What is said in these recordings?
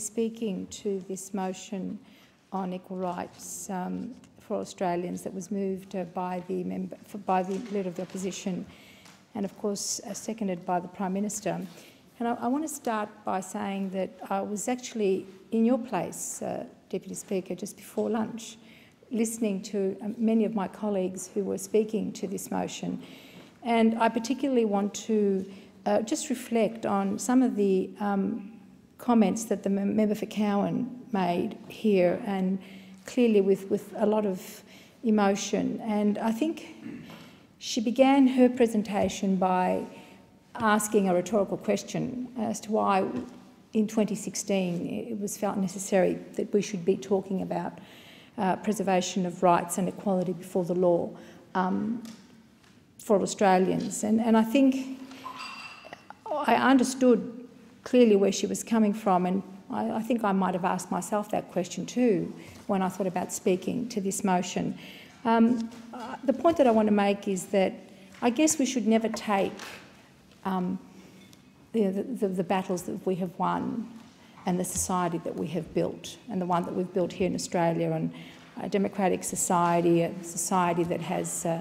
speaking to this motion on equal rights um, for Australians that was moved uh, by the member, by the leader of the opposition, and of course uh, seconded by the Prime Minister. And I, I, want to start by saying that I was actually in your place, uh, Deputy Speaker, just before lunch, listening to um, many of my colleagues who were speaking to this motion. And I particularly want to uh, just reflect on some of the um, comments that the member for Cowan made here, and clearly with, with a lot of emotion. And I think she began her presentation by asking a rhetorical question as to why in 2016 it was felt necessary that we should be talking about uh, preservation of rights and equality before the law um, for Australians. And, and I think I understood clearly where she was coming from, and I, I, think I might have asked myself that question too when I thought about speaking to this motion. Um, uh, the point that I want to make is that I guess we should never take um, the, the, the, battles that we have won and the society that we have built, and the one that we've built here in Australia, and a democratic society, a society that has uh,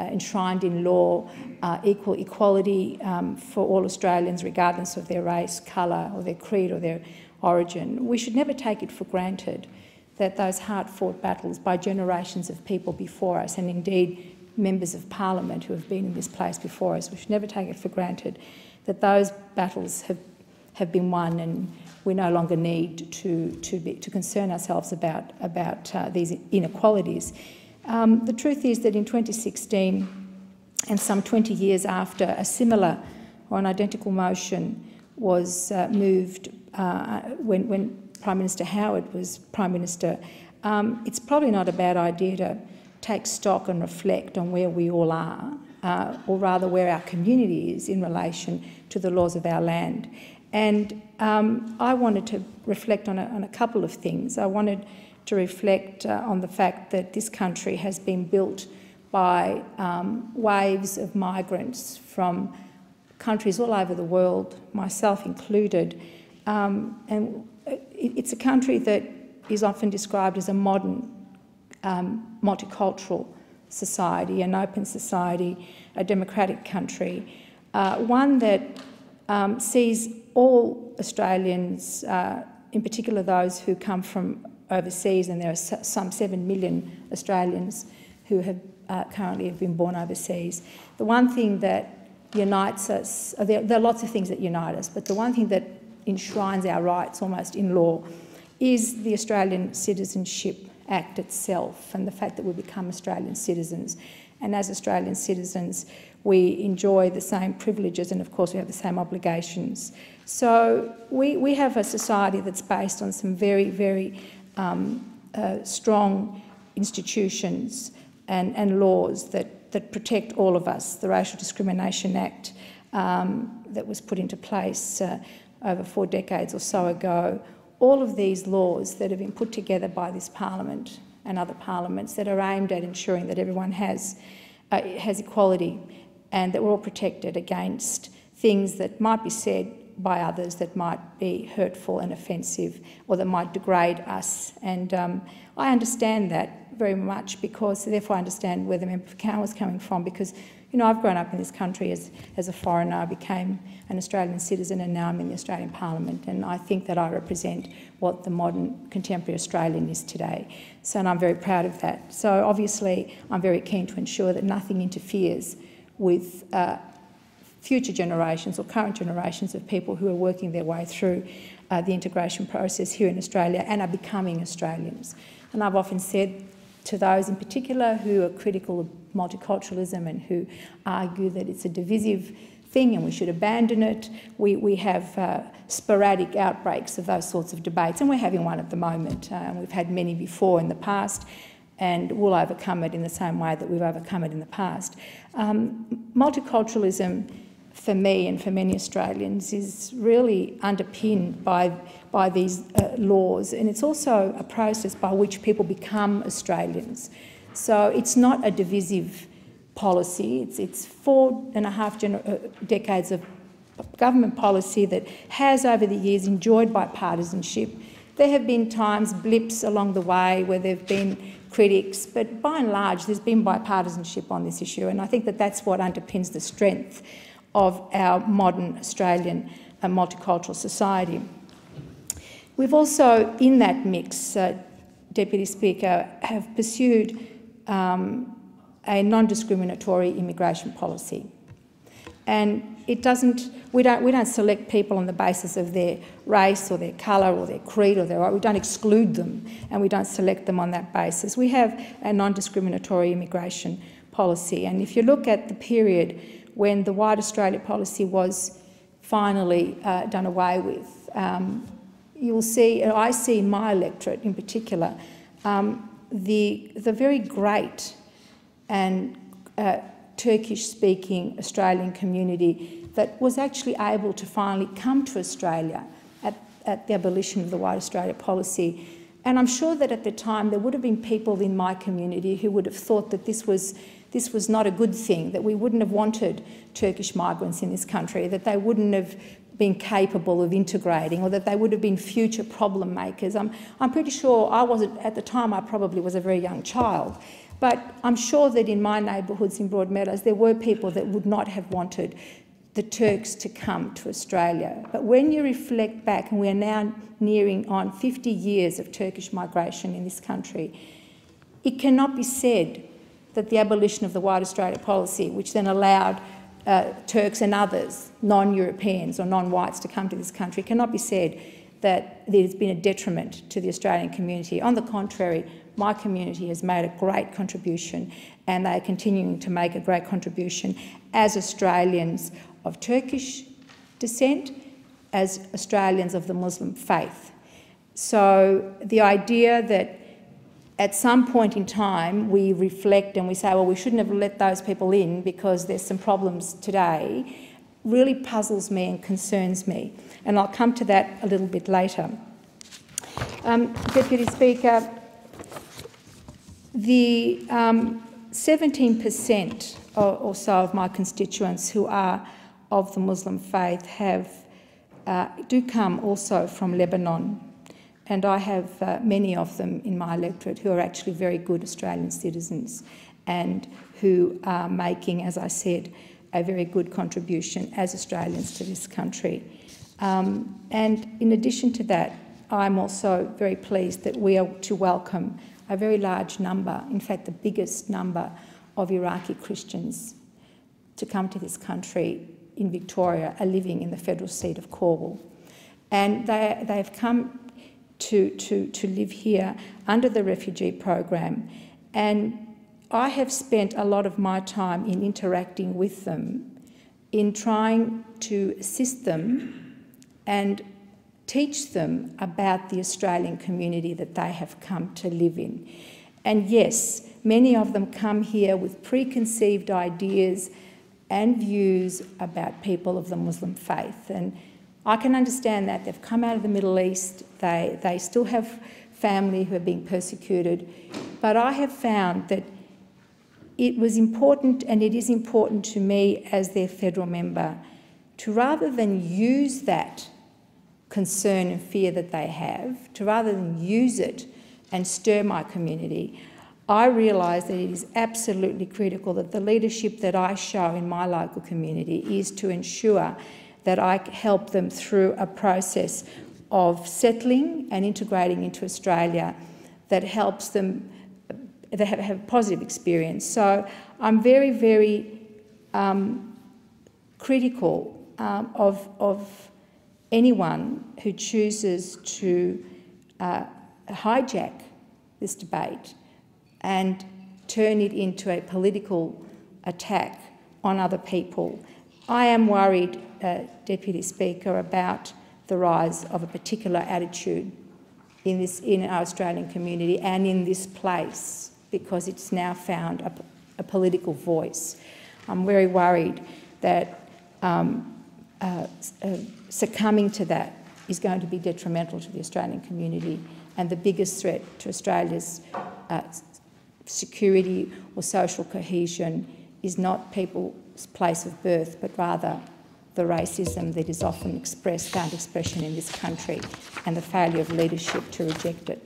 enshrined in law uh, equal equality um, for all Australians, regardless of their race, colour, or their creed, or their origin. We should never take it for granted that those hard fought battles by generations of people before us, and indeed members of parliament who have been in this place before us, we should never take it for granted that those battles have, have been won and we no longer need to, to, be, to concern ourselves about, about uh, these inequalities. Um, the truth is that in 2016, and some 20 years after a similar or an identical motion was uh, moved uh, when, when, Prime Minister Howard was Prime Minister, um, it's probably not a bad idea to take stock and reflect on where we all are, uh, or rather where our community is in relation to the laws of our land. And um, I wanted to reflect on a, on a couple of things. I wanted to reflect uh, on the fact that this country has been built by um, waves of migrants from countries all over the world, myself included. Um, and it's a country that is often described as a modern um, multicultural society, an open society, a democratic country, uh, one that um, sees all Australians, uh, in particular those who come from overseas, and there are some 7 million Australians who have uh, currently have been born overseas. The one thing that unites us, uh, there, there, are lots of things that unite us, but the one thing that enshrines our rights almost in law is the Australian Citizenship Act itself and the fact that we become Australian citizens. And as Australian citizens, we enjoy the same privileges and, of course, we have the same obligations. So we, we have a society that's based on some very, very um, uh, strong institutions and, and laws that, that protect all of us. The Racial Discrimination Act um, that was put into place uh, over four decades or so ago, all of these laws that have been put together by this parliament and other parliaments that are aimed at ensuring that everyone has, uh, has equality and that we're all protected against things that might be said by others that might be hurtful and offensive or that might degrade us. And um, I understand that very much because, therefore, I understand where the member for Cowan was coming from because, you know, I've grown up in this country as, as a foreigner. I became an Australian citizen and now I'm in the Australian Parliament. And I think that I represent what the modern contemporary Australian is today. So, and I'm very proud of that. So, obviously, I'm very keen to ensure that nothing interferes with uh, future generations or current generations of people who are working their way through uh, the integration process here in Australia and are becoming Australians. And I've often said to those in particular who are critical of multiculturalism and who argue that it's a divisive thing and we should abandon it, we, we have uh, sporadic outbreaks of those sorts of debates, and we're having one at the moment. Uh, we've had many before in the past, and we'll overcome it in the same way that we've overcome it in the past. Um, multiculturalism for me and for many Australians is really underpinned by, by these uh, laws and it's also a process by which people become Australians. So it's not a divisive policy, it's, it's four and a half uh, decades of government policy that has over the years enjoyed bipartisanship. There have been times, blips along the way, where there have been critics, but by and large, there's been bipartisanship on this issue, and I think that that's what underpins the strength of our modern Australian uh, multicultural society. We've also, in that mix, uh, Deputy Speaker, have pursued um, a non-discriminatory immigration policy. And it doesn't, we don't, we don't select people on the basis of their race or their colour or their creed or their, we don't exclude them and we don't select them on that basis. We have a non-discriminatory immigration policy. And if you look at the period when the White Australia policy was finally uh, done away with, um, you'll see, I see in my electorate in particular, um, the, the very great and uh, Turkish-speaking Australian community that was actually able to finally come to Australia at, at the abolition of the White Australia policy. And I'm sure that at the time there would have been people in my community who would have thought that this was, this was not a good thing, that we wouldn't have wanted Turkish migrants in this country, that they wouldn't have been capable of integrating or that they would have been future problem makers. I'm, I'm pretty sure I wasn't, at the time I probably was a very young child, but I'm sure that in my neighbourhoods in Broadmeadows there were people that would not have wanted the Turks to come to Australia. But when you reflect back, and we are now nearing on 50 years of Turkish migration in this country, it cannot be said that the abolition of the White Australia policy, which then allowed uh, Turks and others, non-Europeans or non-whites, to come to this country, cannot be said that there's been a detriment to the Australian community. On the contrary, my community has made a great contribution and they are continuing to make a great contribution as Australians of Turkish descent, as Australians of the Muslim faith. So the idea that at some point in time we reflect and we say, well, we shouldn't have let those people in because there's some problems today, really puzzles me and concerns me. And I'll come to that a little bit later. Um, Deputy Speaker, the 17% um, or, or, so of my constituents who are of the Muslim faith have uh, do come also from Lebanon and I have uh, many of them in my electorate who are actually very good Australian citizens and who are making, as I said, a very good contribution as Australians to this country. Um, and in addition to that, I'm also very pleased that we are to welcome a very large number, in fact, the biggest number of Iraqi Christians to come to this country in Victoria are living in the federal seat of Calwell. And they, they've come to, to, to live here under the refugee program. And I have spent a lot of my time in interacting with them, in trying to assist them and teach them about the Australian community that they have come to live in. And yes, many of them come here with preconceived ideas and views about people of the Muslim faith. And I can understand that. They've come out of the Middle East, they, they still have family who are being persecuted. But I have found that it was important, and it is important to me as their federal member, to rather than use that concern and fear that they have, to rather than use it and stir my community, I realise that it is absolutely critical that the leadership that I show in my local community is to ensure that I help them through a process of settling and integrating into Australia that helps them they have, have a positive experience. So I'm very, very um, critical um, of, of anyone who chooses to uh, hijack this debate and turn it into a political attack on other people. I am worried uh, Deputy Speaker, about the rise of a particular attitude in, this, in our Australian community and in this place because it's now found a, a political voice. I'm very worried that um, uh, uh, succumbing to that is going to be detrimental to the Australian community and the biggest threat to Australia's uh, security or social cohesion is not people's place of birth, but rather the racism that is often expressed, found expression in this country, and the failure of leadership to reject it.